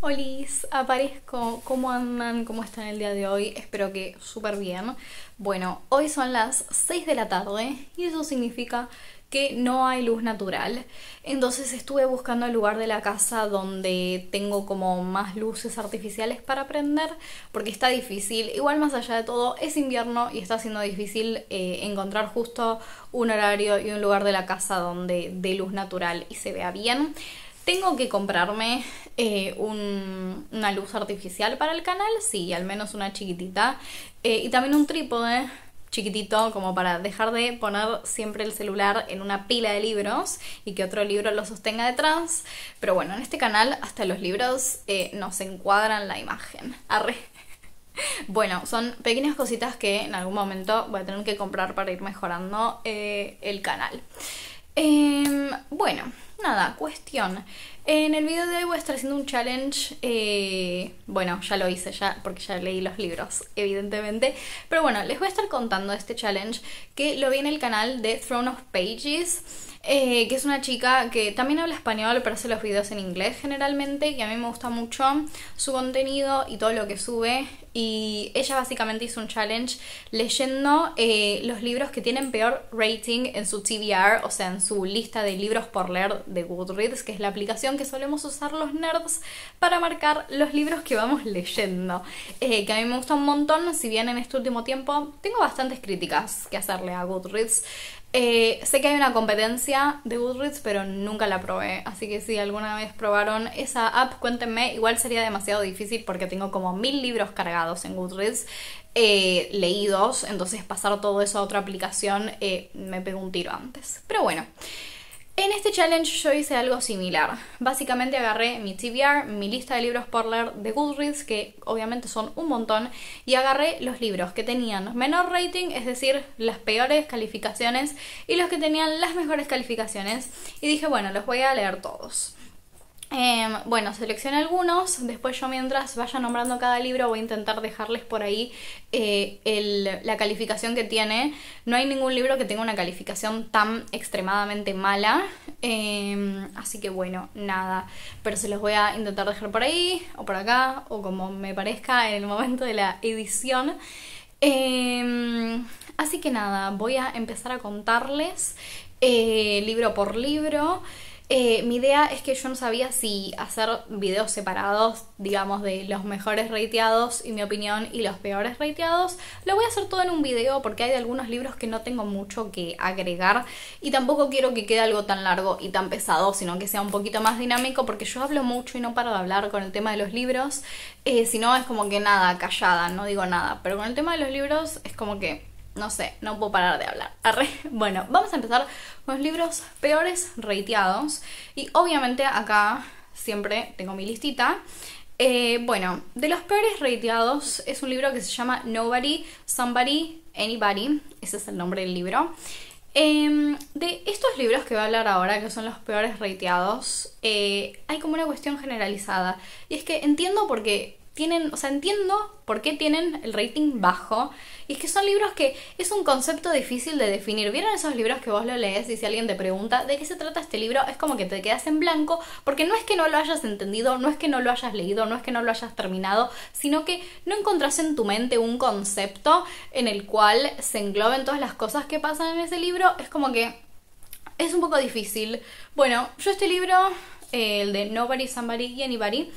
Olis, aparezco. ¿Cómo andan? ¿Cómo están el día de hoy? Espero que súper bien. Bueno, hoy son las 6 de la tarde y eso significa que no hay luz natural. Entonces estuve buscando el lugar de la casa donde tengo como más luces artificiales para prender porque está difícil. Igual más allá de todo es invierno y está siendo difícil eh, encontrar justo un horario y un lugar de la casa donde dé luz natural y se vea bien. Tengo que comprarme eh, una luz artificial para el canal, sí, al menos una chiquitita. Eh, y también un trípode chiquitito como para dejar de poner siempre el celular en una pila de libros y que otro libro lo sostenga detrás. Pero bueno, en este canal hasta los libros eh, nos encuadran la imagen. Arre. Bueno, son pequeñas cositas que en algún momento voy a tener que comprar para ir mejorando el canal. Em, bueno, nada, cuestión. En el video de hoy voy a estar haciendo un challenge. Eh, bueno, ya lo hice ya porque ya leí los libros, evidentemente. Pero bueno, les voy a estar contando este challenge que lo vi en el canal de Throne of Pages. Eh, que es una chica que también habla español, pero hace los videos en inglés generalmente, y a mí me gusta mucho su contenido y todo lo que sube. Y ella básicamente hizo un challenge leyendo eh, los libros que tienen peor rating en su TBR, o sea, en su lista de libros por leer de Goodreads, que es la aplicación que solemos usar los nerds para marcar los libros que vamos leyendo. Eh, que a mí me gusta un montón, si bien en este último tiempo tengo bastantes críticas que hacerle a Goodreads. Eh, sé que hay una competencia de Goodreads, pero nunca la probé. Así que si alguna vez probaron esa app, cuéntenme. Igual sería demasiado difícil porque tengo como mil libros cargados en Goodreads, eh, leídos. Entonces pasar todo eso a otra aplicación me pegó un tiro antes. Pero bueno. En este challenge yo hice algo similar. Básicamente agarré mi TBR, mi lista de libros por leer de Goodreads, que obviamente son un montón, y agarré los libros que tenían menor rating, es decir, las peores calificaciones, y los que tenían las mejores calificaciones, y dije, bueno, los voy a leer todos. Em, bueno, seleccioné algunos, después yo mientras vaya nombrando cada libro voy a intentar dejarles por ahí eh, la calificación que tiene. No hay ningún libro que tenga una calificación tan extremadamente mala, em, así que bueno, nada, pero se los voy a intentar dejar por ahí o por acá o como me parezca en el momento de la edición. Em, así que nada, voy a empezar a contarles eh, libro por libro. Eh, mi idea es que yo no sabía si hacer videos separados, digamos, de los mejores rateados y mi opinión y los peores rateados. Lo voy a hacer todo en un video porque hay algunos libros que no tengo mucho que agregar y tampoco quiero que quede algo tan largo y tan pesado, sino que sea un poquito más dinámico porque yo hablo mucho y no paro de hablar con el tema de los libros. Eh, si no, es como que nada, callada, no digo nada. Pero con el tema de los libros es como que no sé, no puedo parar de hablar. Bueno, vamos a empezar con los libros peores rateados. Y obviamente acá siempre tengo mi listita. Eh, bueno, de los peores rateados es un libro que se llama Nobody, Somebody, Anybody. Ese es el nombre del libro. Em, de estos libros que voy a hablar ahora, que son los peores rateados, eh, hay como una cuestión generalizada. Y es que entiendo por qué tienen, o sea, entiendo por qué tienen el rating bajo. Y es que son libros que es un concepto difícil de definir. ¿Vieron esos libros que vos lo lees y si alguien te pregunta de qué se trata este libro? Es como que te quedas en blanco porque no es que no lo hayas entendido, no es que no lo hayas leído, no es que no lo hayas terminado, sino que no encontrás en tu mente un concepto en el cual se engloben todas las cosas que pasan en ese libro. Es como que es un poco difícil. Bueno, yo este libro, eh, el de Nobody, Somebody y Anybody,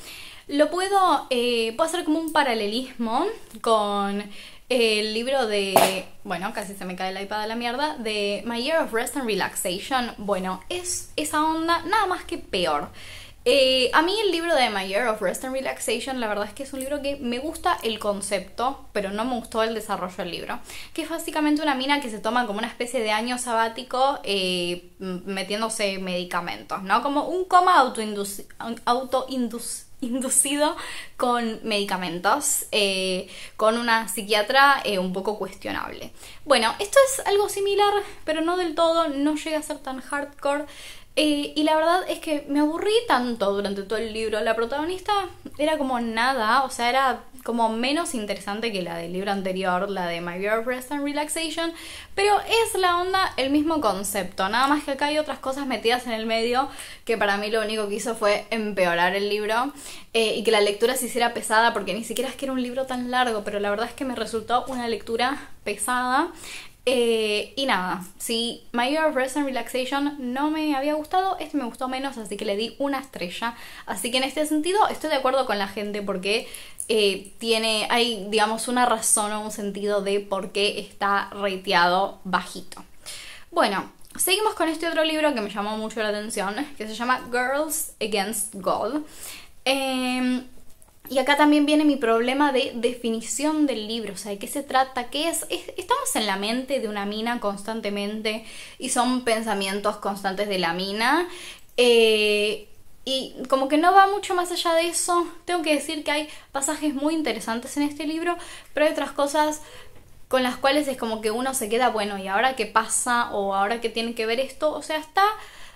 lo puedo, eh, puedo hacer como un paralelismo con el libro de, bueno, casi se me cae el iPad a la mierda, de My Year of Rest and Relaxation. Bueno, es esa onda nada más que peor. Eh, a mí el libro de My Year of Rest and Relaxation, la verdad es que es un libro que me gusta el concepto, pero no me gustó el desarrollo del libro. Que es básicamente una mina que se toma como una especie de año sabático eh, metiéndose medicamentos, ¿no? Como un coma autoinducido. Auto inducido con medicamentos, eh, con una psiquiatra eh, un poco cuestionable. Bueno, esto es algo similar, pero no del todo, no llega a ser tan hardcore. Y la verdad es que me aburrí tanto durante todo el libro. La protagonista era como nada, o sea, era como menos interesante que la del libro anterior, la de My Girl Rest and Relaxation, pero es la onda el mismo concepto, nada más que acá hay otras cosas metidas en el medio que para mí lo único que hizo fue empeorar el libro eh, y que la lectura se hiciera pesada porque ni siquiera es que era un libro tan largo, pero la verdad es que me resultó una lectura pesada. Eh, y nada, si My Year of Rest and Relaxation no me había gustado, este me gustó menos, así que le di una estrella. Así que en este sentido estoy de acuerdo con la gente porque eh, tiene, hay digamos una razón o un sentido de por qué está reiteado bajito. Bueno, seguimos con este otro libro que me llamó mucho la atención, que se llama Girls Against Gold. Eh, y acá también viene mi problema de definición del libro, o sea, ¿de qué se trata? ¿Qué es? Estamos en la mente de una mina constantemente y son pensamientos constantes de la mina. Eh, y como que no va mucho más allá de eso, tengo que decir que hay pasajes muy interesantes en este libro, pero hay otras cosas con las cuales es como que uno se queda, bueno, ¿y ahora qué pasa? ¿O ahora qué tiene que ver esto? O sea, está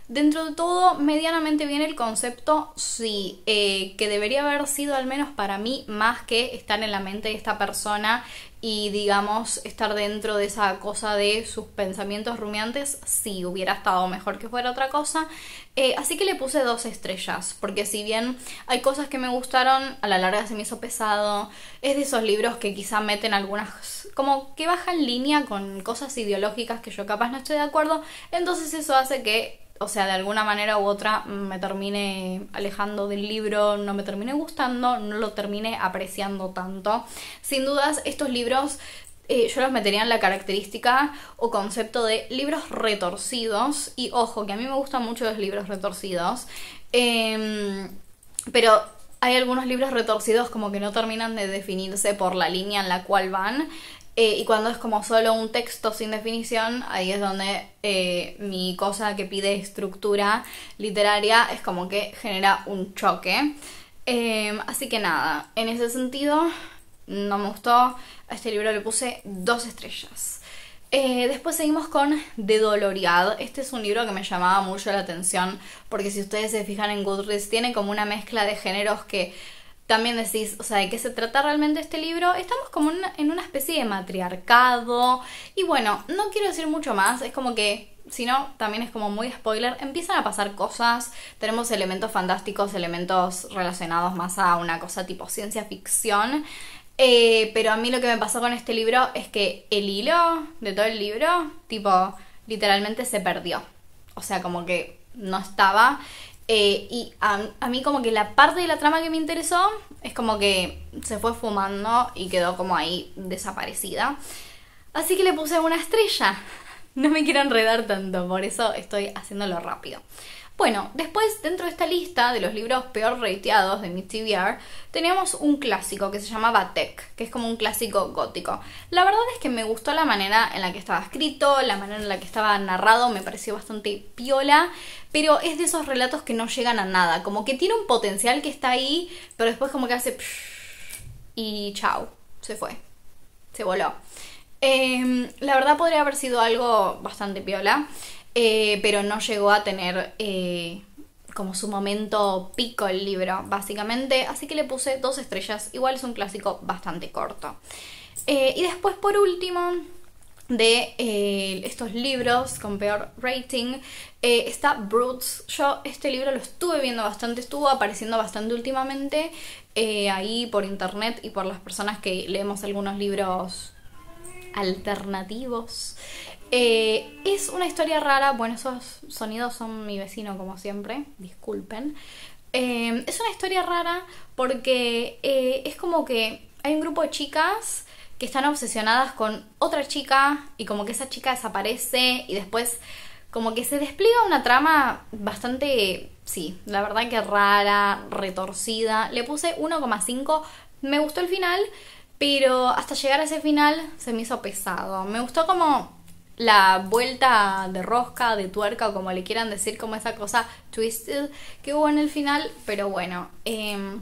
Dentro de todo, medianamente bien el concepto, sí, eh, que debería haber sido al menos para mí más que estar en la mente de esta persona y digamos estar dentro de esa cosa de sus pensamientos rumiantes, sí, hubiera estado mejor que fuera otra cosa. Eh, así que le puse dos estrellas, porque si bien hay cosas que me gustaron, a la larga se me hizo pesado, es de esos libros que quizá meten algunas, como que bajan línea con cosas ideológicas que yo capaz no estoy de acuerdo, entonces eso hace que o sea, de alguna manera u otra me termine alejando del libro, no me termine gustando, no lo termine apreciando tanto. Sin dudas, estos libros eh, yo los metería en la característica o concepto de libros retorcidos. Y ojo, que a mí me gustan mucho los libros retorcidos. Em, pero hay algunos libros retorcidos como que no terminan de definirse por la línea en la cual van. Eh, y cuando es como solo un texto sin definición, ahí es donde eh, mi cosa que pide estructura literaria es como que genera un choque. Em, así que nada, en ese sentido no me gustó. A este libro le puse dos estrellas. Eh, después seguimos con De Doloriad. Este es un libro que me llamaba mucho la atención porque si ustedes se fijan en Goodreads tiene como una mezcla de géneros que también decís, o sea, ¿de qué se trata realmente este libro? Estamos como en una especie de matriarcado. Y bueno, no quiero decir mucho más, es como que, si no, también es como muy spoiler. Empiezan a pasar cosas, tenemos elementos fantásticos, elementos relacionados más a una cosa tipo ciencia ficción. Eh, pero a mí lo que me pasó con este libro es que el hilo de todo el libro, tipo, literalmente se perdió. O sea, como que no estaba. Eh, y a, mí como que la parte de la trama que me interesó es como que se fue fumando y quedó como ahí desaparecida. Así que le puse una estrella. No me quiero enredar tanto, por eso estoy haciéndolo rápido. Bueno, después dentro de esta lista de los libros peor rateados de mi TBR, teníamos un clásico que se llamaba Tech, que es como un clásico gótico. La verdad es que me gustó la manera en la que estaba escrito, la manera en la que estaba narrado, me pareció bastante piola, pero es de esos relatos que no llegan a nada, como que tiene un potencial que está ahí, pero después como que hace y chao, se fue, se voló. Em, la verdad podría haber sido algo bastante piola. Eh, pero no llegó a tener eh, como su momento pico el libro, básicamente, así que le puse dos estrellas, igual es un clásico bastante corto. Eh, y después, por último, de estos libros con peor rating está Brutes. Yo este libro lo estuve viendo bastante, estuvo apareciendo bastante últimamente ahí por internet y por las personas que leemos algunos libros alternativos. Eh, es una historia rara, bueno, esos sonidos son mi vecino como siempre, disculpen. Eh, es una historia rara porque eh, es como que hay un grupo de chicas que están obsesionadas con otra chica y como que esa chica desaparece y después como que se despliega una trama bastante, sí, la verdad que rara, retorcida. Le puse 1,5, me gustó el final, pero hasta llegar a ese final se me hizo pesado. Me gustó como la vuelta de rosca, de tuerca o como le quieran decir, como esa cosa twisted que hubo en el final, pero bueno, em,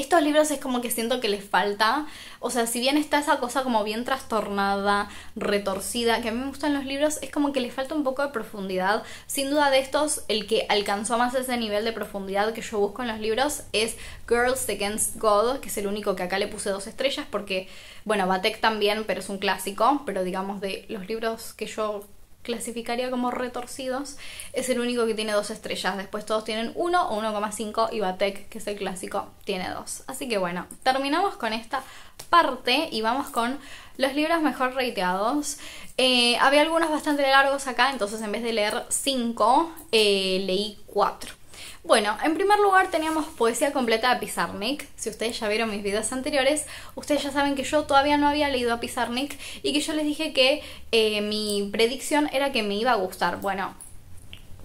estos libros es como que siento que les falta, o sea, si bien está esa cosa como bien trastornada, retorcida, que a mí me gustan los libros, es como que les falta un poco de profundidad. Sin duda de estos, el que alcanzó más ese nivel de profundidad que yo busco en los libros es Girls Against God, que es el único que acá le puse dos estrellas porque, bueno, Batek también, pero es un clásico, pero digamos de los libros que yo clasificaría como retorcidos, es el único que tiene dos estrellas. Después todos tienen 1 o 1,5 y Batek, que es el clásico, tiene dos. Así que bueno, terminamos con esta parte y vamos con los libros mejor rateados. Eh, había algunos bastante largos acá, entonces en vez de leer 5, eh, leí 4. Bueno, en primer lugar teníamos Poesía completa de Pizarnik. Si ustedes ya vieron mis videos anteriores, ustedes ya saben que yo todavía no había leído a Pizarnik y que yo les dije que eh, mi predicción era que me iba a gustar. Bueno,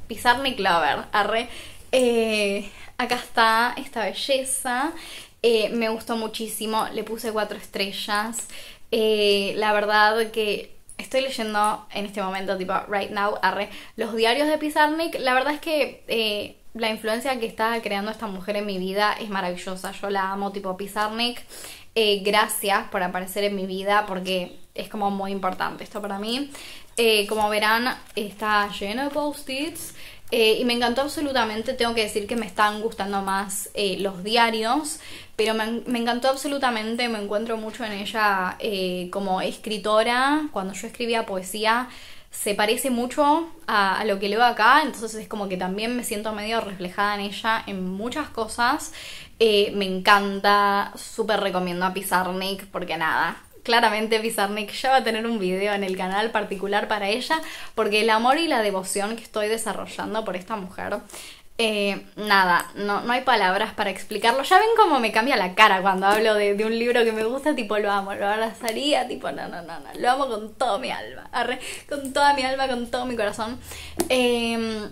Pizarnik Lover, arre. Eh, acá está esta belleza. Eh, me gustó muchísimo, le puse cuatro estrellas. la verdad que estoy leyendo en este momento, tipo, right now, arre, los diarios de Pizarnik. La verdad es que la influencia que está creando esta mujer en mi vida es maravillosa. Yo la amo, tipo Pizarnik. Eh, gracias por aparecer en mi vida porque es como muy importante esto para mí. Eh, como verán, está lleno de post-its. Eh, y me encantó absolutamente, tengo que decir que me están gustando más los diarios, pero me, me, encantó absolutamente, me encuentro mucho en ella como escritora, cuando yo escribía poesía, se parece mucho a, lo que leo acá, entonces es como que también me siento medio reflejada en ella en muchas cosas. Eh, me encanta, súper recomiendo a Pizarnik porque nada, claramente Pizarnik ya va a tener un video en el canal particular para ella, porque el amor y la devoción que estoy desarrollando por esta mujer eh, nada, no, no hay palabras para explicarlo. Ya ven cómo me cambia la cara cuando hablo de, un libro que me gusta, tipo lo amo, lo abrazaría, tipo no, no, no, no, lo amo con todo mi alma, con toda mi alma, con todo mi corazón. Em,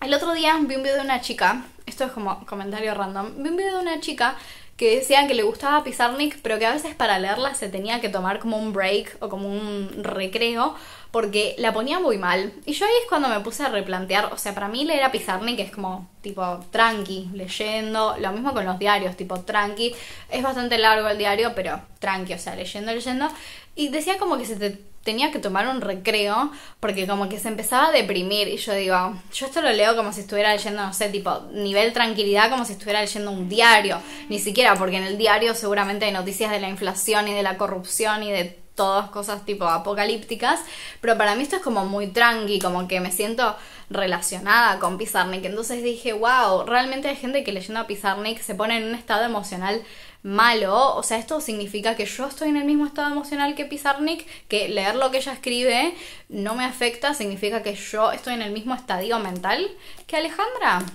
el otro día vi un video de una chica, esto es como comentario random, vi un video de una chica que decían que le gustaba Pizarnik, pero que a veces para leerla se tenía que tomar como un break o como un recreo, porque la ponía muy mal. Y yo ahí es cuando me puse a replantear, o sea, para mí leer a Pizarnik es como tipo tranqui, leyendo, lo mismo con los diarios, tipo tranqui, es bastante largo el diario, pero tranqui, o sea, leyendo, leyendo. Y decía como que se te tenía que tomar un recreo porque como que se empezaba a deprimir y yo digo, yo esto lo leo como si estuviera leyendo, no sé, tipo nivel tranquilidad como si estuviera leyendo un diario, ni siquiera porque en el diario seguramente hay noticias de la inflación y de la corrupción y de todas cosas tipo apocalípticas, pero para mí esto es como muy tranqui, como que me siento relacionada con Pizarnik, entonces dije, wow, realmente hay gente que leyendo a Pizarnik se pone en un estado emocional malo, o sea, esto significa que yo estoy en el mismo estado emocional que Pizarnik, que leer lo que ella escribe no me afecta, significa que yo estoy en el mismo estadio mental que Alejandra.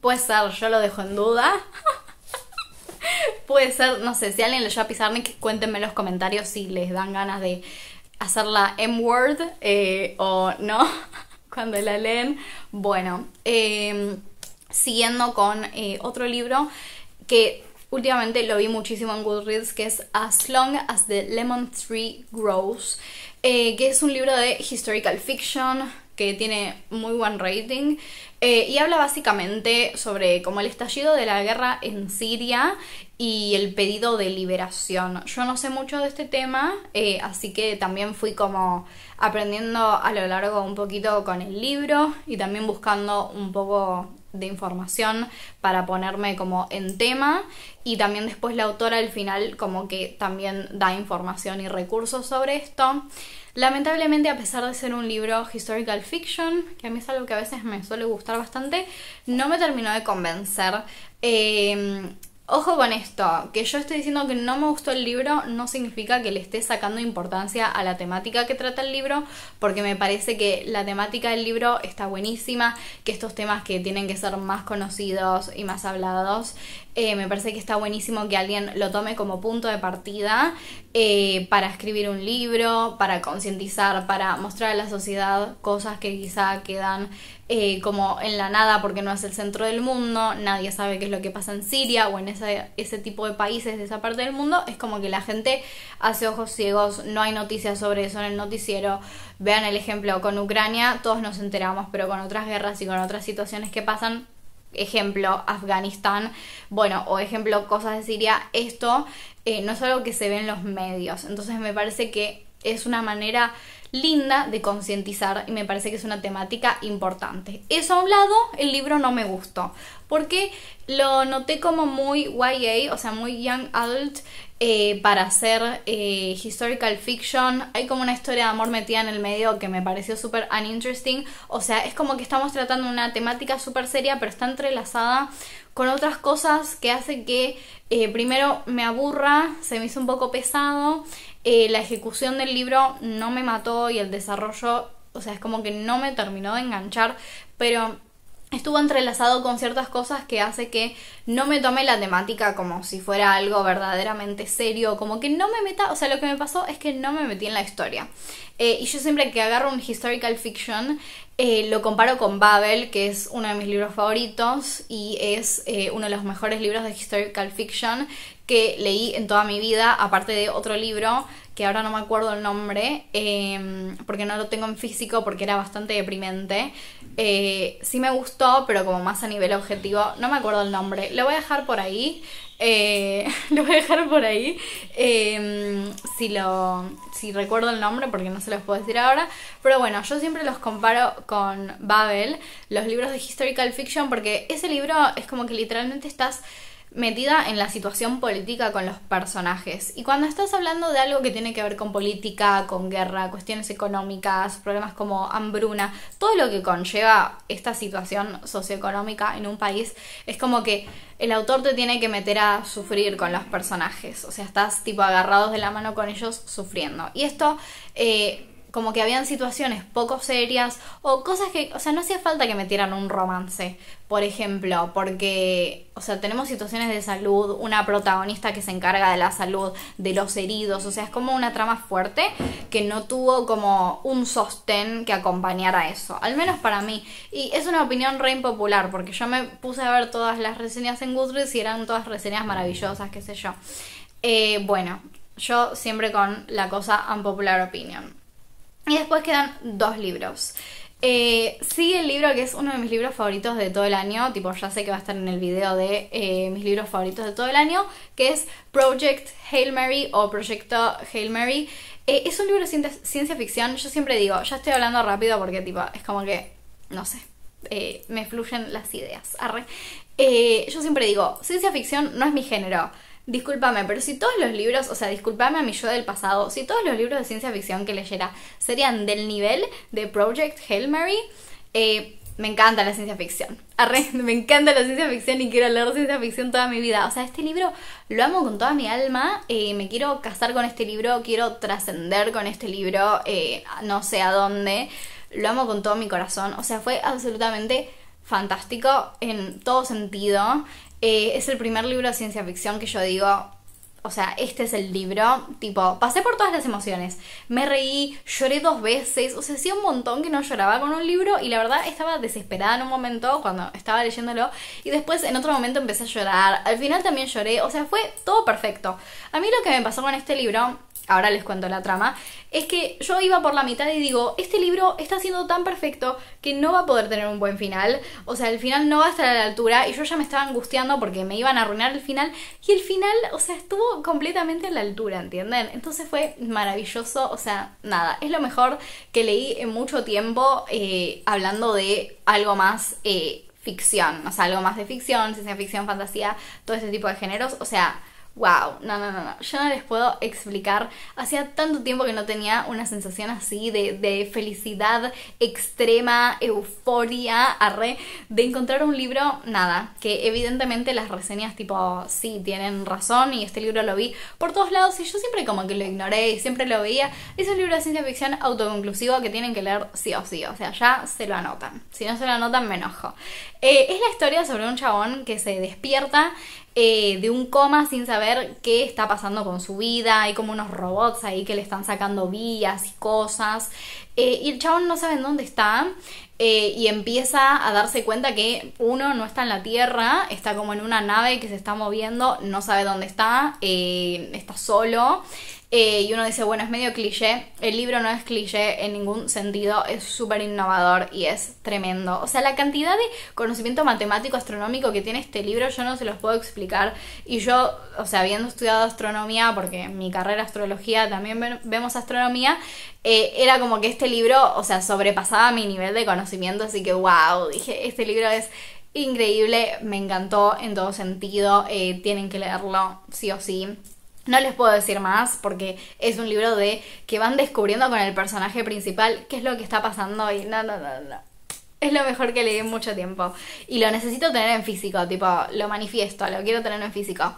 Puede ser, yo lo dejo en duda. Puede ser, no sé, si alguien leyó a Pizarnik, cuéntenme en los comentarios si les dan ganas de hacer la M-word eh, o no cuando la leen. Bueno, em, siguiendo con eh, otro libro que últimamente lo vi muchísimo en Goodreads, que es As Long as the Lemon Tree Grows, eh, que es un libro de historical fiction que tiene muy buen rating eh, y habla básicamente sobre como el estallido de la guerra en Siria y el pedido de liberación. Yo no sé mucho de este tema, eh, así que también fui como aprendiendo a lo largo un poquito con el libro y también buscando un poco de información para ponerme como en tema y también después la autora al final como que también da información y recursos sobre esto. Lamentablemente a pesar de ser un libro historical fiction, que a mí es algo que a veces me suele gustar bastante, no me terminó de convencer. Eh, Ojo con esto, que yo estoy diciendo que no me gustó el libro no significa que le esté sacando importancia a la temática que trata el libro, porque me parece que la temática del libro está buenísima, que estos temas que tienen que ser más conocidos y más hablados, eh, me parece que está buenísimo que alguien lo tome como punto de partida eh, para escribir un libro, para concientizar, para mostrar a la sociedad cosas que quizá quedan eh, como en la nada porque no es el centro del mundo, nadie sabe qué es lo que pasa en Siria o en ese, ese tipo de países de esa parte del mundo, es como que la gente hace ojos ciegos, no hay noticias sobre eso en el noticiero. Vean el ejemplo con Ucrania, todos nos enteramos, pero con otras guerras y con otras situaciones que pasan, ejemplo, Afganistán, bueno, o ejemplo, cosas de Siria, esto eh, no es algo que se ve en los medios. Entonces me parece que es una manera linda de concientizar y me parece que es una temática importante. Eso a un lado, el libro no me gustó, porque lo noté como muy YA, o sea, muy young adult, eh, para hacer eh, historical fiction. Hay como una historia de amor metida en el medio que me pareció súper uninteresting. O sea, es como que estamos tratando una temática súper seria, pero está entrelazada con otras cosas que hace que eh, primero me aburra, se me hizo un poco pesado. La ejecución del libro no me mató y el desarrollo, o sea, es como que no me terminó de enganchar, pero estuvo entrelazado con ciertas cosas que hace que no me tome la temática como si fuera algo verdaderamente serio, como que no me meta, o sea, lo que me pasó es que no me metí en la historia. Eh, y yo siempre que agarro un historical fiction, eh, lo comparo con Babel, que es uno de mis libros favoritos y es eh, uno de los mejores libros de historical fiction que leí en toda mi vida, aparte de otro libro que ahora no me acuerdo el nombre, em, porque no lo tengo en físico, porque era bastante deprimente. Eh, sí me gustó, pero como más a nivel objetivo, no me acuerdo el nombre. Lo voy a dejar por ahí. Eh, lo voy a dejar por ahí. Em, si lo. Si recuerdo el nombre, porque no se los puedo decir ahora. Pero bueno, yo siempre los comparo con Babel, los libros de historical fiction, porque ese libro es como que literalmente estás metida en la situación política con los personajes. Y cuando estás hablando de algo que tiene que ver con política, con guerra, cuestiones económicas, problemas como hambruna, todo lo que conlleva esta situación socioeconómica en un país, es como que el autor te tiene que meter a sufrir con los personajes. O sea, estás tipo agarrados de la mano con ellos sufriendo. Y esto eh, como que habían situaciones poco serias o cosas que, o sea, no hacía falta que metieran un romance, por ejemplo, porque, o sea, tenemos situaciones de salud, una protagonista que se encarga de la salud de los heridos, o sea, es como una trama fuerte que no tuvo como un sostén que acompañara eso, al menos para mí. Y es una opinión re impopular, porque yo me puse a ver todas las reseñas en Goodreads y eran todas reseñas maravillosas, qué sé yo. Eh, bueno, yo siempre con la cosa unpopular opinion. Y después quedan dos libros. Eh, sigue el libro que es uno de mis libros favoritos de todo el año, tipo ya sé que va a estar en el video de eh, mis libros favoritos de todo el año, que es Project Hail Mary o Proyecto Hail Mary. Eh, es un libro de ciencia, ficción, yo siempre digo, ya estoy hablando rápido porque tipo es como que, no sé, me fluyen las ideas. Arre. yo siempre digo, ciencia ficción no es mi género. Discúlpame, pero si todos los libros, o sea, discúlpame a mi yo del pasado, si todos los libros de ciencia ficción que leyera serían del nivel de Project Hail Mary, eh, me encanta la ciencia ficción. Me encanta la ciencia ficción y quiero leer ciencia ficción toda mi vida. O sea, este libro lo amo con toda mi alma. Eh, me quiero casar con este libro, quiero trascender con este libro, eh, no sé a dónde. Lo amo con todo mi corazón. O sea, fue absolutamente fantástico en todo sentido. Eh, es el primer libro de ciencia ficción que yo digo, o sea, este es el libro, tipo, pasé por todas las emociones, me reí, lloré dos veces, o sea, hacía un montón que no lloraba con un libro y la verdad estaba desesperada en un momento cuando estaba leyéndolo y después en otro momento empecé a llorar, al final también lloré, o sea, fue todo perfecto. A mí lo que me pasó con este libro ahora les cuento la trama, es que yo iba por la mitad y digo, este libro está siendo tan perfecto que no va a poder tener un buen final, o sea, el final no va a estar a la altura y yo ya me estaba angustiando porque me iban a arruinar el final. Y el final, o sea, estuvo completamente a la altura, ¿entienden? Entonces fue maravilloso, o sea, nada, es lo mejor que leí en mucho tiempo eh, hablando de algo más... Eh, ficción, o sea, algo más de ficción, ciencia ficción, fantasía, todo ese tipo de géneros, o sea, Wow, no, no, no, no, yo no les puedo explicar. Hacía tanto tiempo que no tenía una sensación así de, de felicidad extrema, euforia, arre, de encontrar un libro, nada, que evidentemente las reseñas tipo, sí, tienen razón y este libro lo vi por todos lados y yo siempre como que lo ignoré y siempre lo veía. Es un libro de ciencia ficción autoconclusivo que tienen que leer sí o sí, o sea, ya se lo anotan. Si no se lo anotan me enojo. Eh, es la historia sobre un chabón que se despierta eh, de un coma sin saber qué está pasando con su vida. Hay como unos robots ahí que le están sacando vías y cosas. Eh, y el chabón no sabe en dónde está. Eh, y empieza a darse cuenta que uno no está en la Tierra, está como en una nave que se está moviendo, no sabe dónde está, está solo. Eh, y uno dice, bueno, es medio cliché. El libro no es cliché en ningún sentido, es súper innovador y es tremendo. O sea, la cantidad de conocimiento matemático, astronómico que tiene este libro, yo no se los puedo explicar. Y yo, o sea, habiendo estudiado astronomía, porque en mi carrera astrología también vemos astronomía, eh, era como que este libro, o sea, sobrepasaba mi nivel de conocimiento. Así que, wow, dije, este libro es increíble, me encantó en todo sentido. Eh, tienen que leerlo, sí o sí. No les puedo decir más porque es un libro de que van descubriendo con el personaje principal qué es lo que está pasando y no, no, no, no. Es lo mejor que leí en mucho tiempo. Y lo necesito tener en físico, tipo, lo manifiesto, lo quiero tener en físico.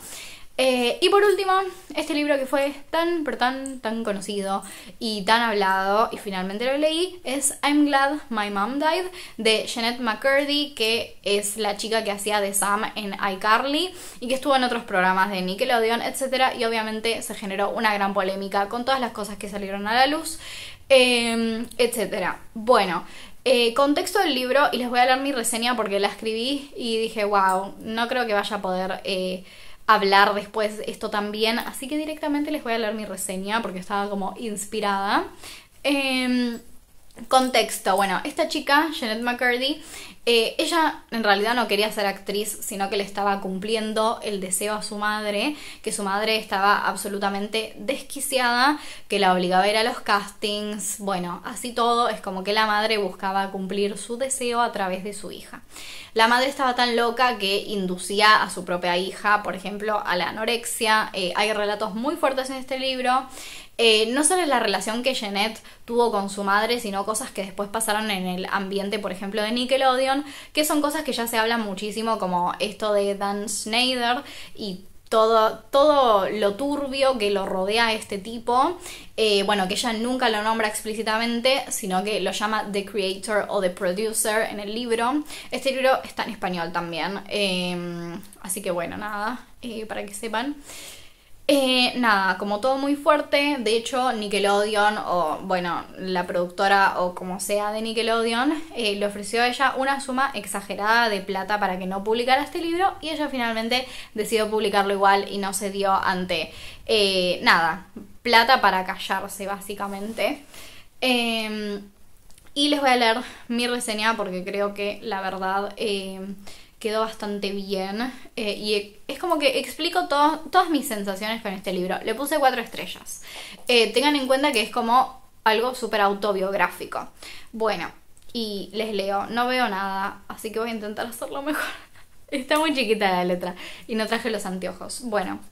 Eh, y por último, este libro que fue tan, pero tan, tan conocido y tan hablado, y finalmente lo leí, es I'm Glad My Mom Died, de Jeanette McCurdy, que es la chica que hacía de Sam en iCarly y que estuvo en otros programas de Nickelodeon, etc. Y obviamente se generó una gran polémica con todas las cosas que salieron a la luz, eh, etc. Bueno, eh, contexto del libro, y les voy a leer mi reseña porque la escribí y dije, wow, no creo que vaya a poder hablar después esto también, así que directamente les voy a leer mi reseña porque estaba como inspirada. Em, contexto, bueno, esta chica, Jeanette McCurdy, eh, ella en realidad no quería ser actriz, sino que le estaba cumpliendo el deseo a su madre, que su madre estaba absolutamente desquiciada, que la obligaba a ir a los castings, bueno, así todo, es como que la madre buscaba cumplir su deseo a través de su hija. La madre estaba tan loca que inducía a su propia hija, por ejemplo, a la anorexia. Eh, hay relatos muy fuertes en este libro. Eh, no solo es la relación que Jeanette tuvo con su madre, sino cosas que después pasaron en el ambiente, por ejemplo, de Nickelodeon, que son cosas que ya se hablan muchísimo, como esto de Dan Schneider y todo, todo lo turbio que lo rodea a este tipo. Eh, bueno, que ella nunca lo nombra explícitamente, sino que lo llama The Creator o The Producer en el libro. Este libro está en español también. Eh, así que bueno, nada, para que sepan. Eh, nada, como todo muy fuerte, de hecho Nickelodeon o bueno, la productora o como sea de Nickelodeon eh, le ofreció a ella una suma exagerada de plata para que no publicara este libro y ella finalmente decidió publicarlo igual y no se dio ante eh, nada, plata para callarse básicamente. Em, y les voy a leer mi reseña porque creo que la verdad quedó bastante bien. Eh, y es como que explico todas mis sensaciones con este libro. Le puse cuatro estrellas. Eh, tengan en cuenta que es como algo súper autobiográfico. Bueno, y les leo. No veo nada, así que voy a intentar hacerlo mejor. Está muy chiquita la letra y no traje los anteojos. Bueno.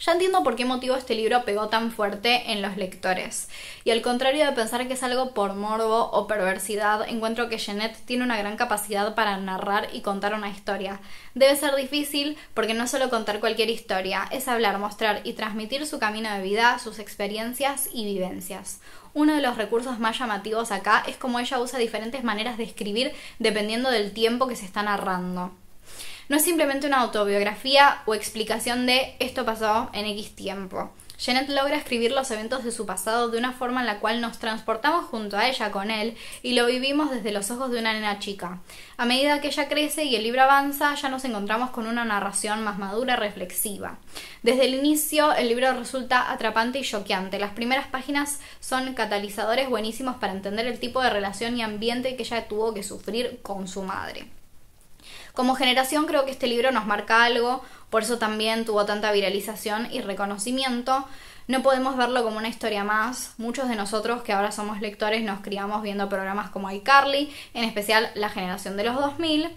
Ya entiendo por qué motivo este libro pegó tan fuerte en los lectores. Y al contrario de pensar que es algo por morbo o perversidad, encuentro que Jeanette tiene una gran capacidad para narrar y contar una historia. Debe ser difícil porque no solo contar cualquier historia, es hablar, mostrar y transmitir su camino de vida, sus experiencias y vivencias. Uno de los recursos más llamativos acá es cómo ella usa diferentes maneras de escribir dependiendo del tiempo que se está narrando. No es simplemente una autobiografía o explicación de esto pasó en X tiempo. Janet logra escribir los eventos de su pasado de una forma en la cual nos transportamos junto a ella con él y lo vivimos desde los ojos de una nena chica. A medida que ella crece y el libro avanza, ya nos encontramos con una narración más madura reflexiva. Desde el inicio, el libro resulta atrapante y choqueante. Las primeras páginas son catalizadores buenísimos para entender el tipo de relación y ambiente que ella tuvo que sufrir con su madre. Como generación creo que este libro nos marca algo, por eso también tuvo tanta viralización y reconocimiento. No podemos verlo como una historia más. Muchos de nosotros que ahora somos lectores nos criamos viendo programas como iCarly, en especial la generación de los 2000.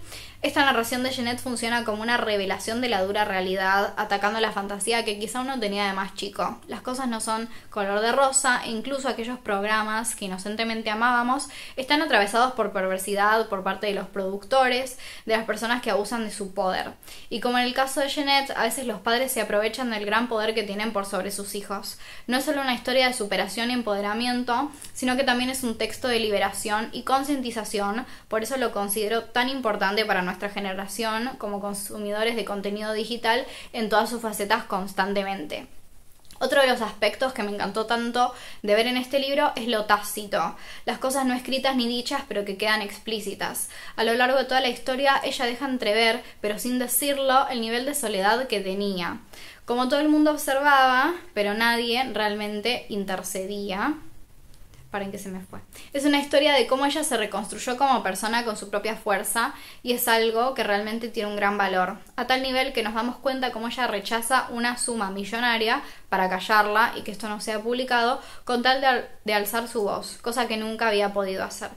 Esta narración de Jeanette funciona como una revelación de la dura realidad, atacando la fantasía que quizá uno tenía de más chico. Las cosas no son color de rosa e incluso aquellos programas que inocentemente amábamos están atravesados por perversidad por parte de los productores, de las personas que abusan de su poder. Y como en el caso de Jeanette, a veces los padres se aprovechan del gran poder que tienen por sobre sus hijos. No es solo una historia de superación y empoderamiento, sino que también es un texto de liberación y concientización, por eso lo considero tan importante para nuestra nuestra generación como consumidores de contenido digital en todas sus facetas constantemente. Otro de los aspectos que me encantó tanto de ver en este libro es lo tácito, las cosas no escritas ni dichas pero que quedan explícitas. A lo largo de toda la historia ella deja entrever, pero sin decirlo, el nivel de soledad que tenía. Como todo el mundo observaba, pero nadie realmente intercedía, en que se me fue. Es una historia de cómo ella se reconstruyó como persona con su propia fuerza y es algo que realmente tiene un gran valor, a tal nivel que nos damos cuenta cómo ella rechaza una suma millonaria para callarla y que esto no sea publicado con tal de alzar su voz, cosa que nunca había podido hacer.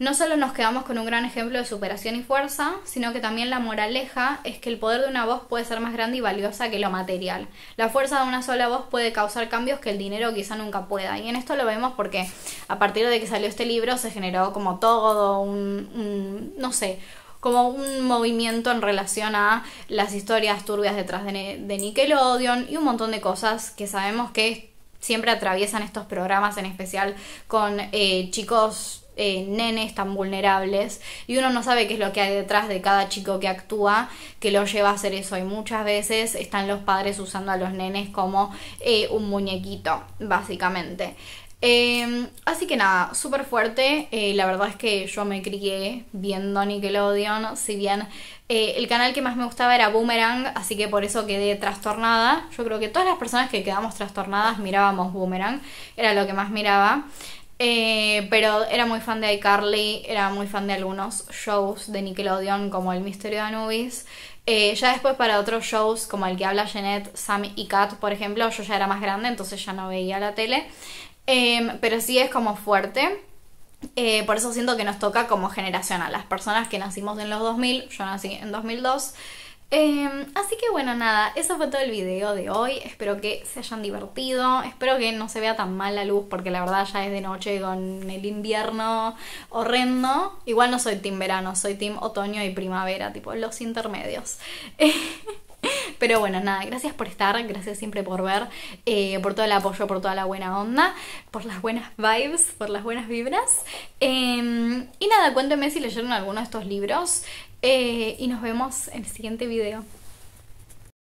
No solo nos quedamos con un gran ejemplo de superación y fuerza, sino que también la moraleja es que el poder de una voz puede ser más grande y valiosa que lo material. La fuerza de una sola voz puede causar cambios que el dinero quizá nunca pueda. Y en esto lo vemos porque a partir de que salió este libro se generó como todo un, no sé, como un movimiento en relación a las historias turbias detrás de, Nickelodeon y un montón de cosas que sabemos que siempre atraviesan estos programas, en especial con eh, chicos eh, nenes tan vulnerables y uno no sabe qué es lo que hay detrás de cada chico que actúa que lo lleva a hacer eso y muchas veces están los padres usando a los nenes como eh, un muñequito básicamente em, así que nada, súper fuerte. Eh, la verdad es que yo me crié viendo Nickelodeon. Si bien el canal que más me gustaba era Boomerang, así que por eso quedé trastornada. Yo creo que todas las personas que quedamos trastornadas mirábamos Boomerang, era lo que más miraba. Eh, pero era muy fan de iCarly, era muy fan de algunos shows de Nickelodeon como El Misterio de Anubis. Eh, ya después para otros shows como el que habla Jeanette, Sam y Kat, por ejemplo, yo ya era más grande, entonces ya no veía la tele. Em, pero sí es como fuerte. Eh, por eso siento que nos toca como generación a las personas que nacimos en los 2000, yo nací en 2002. Em, así que bueno, nada, eso fue todo el video de hoy. Espero que se hayan divertido. Espero que no se vea tan mal la luz porque la verdad ya es de noche con el invierno horrendo. Igual no soy team verano, soy team otoño y primavera, tipo los intermedios. Pero bueno, nada, gracias por estar, gracias siempre por ver, eh, por todo el apoyo, por toda la buena onda, por las buenas vibes, por las buenas vibras. Em, y nada, cuéntenme si leyeron alguno de estos libros. Eh, y nos vemos en el siguiente video.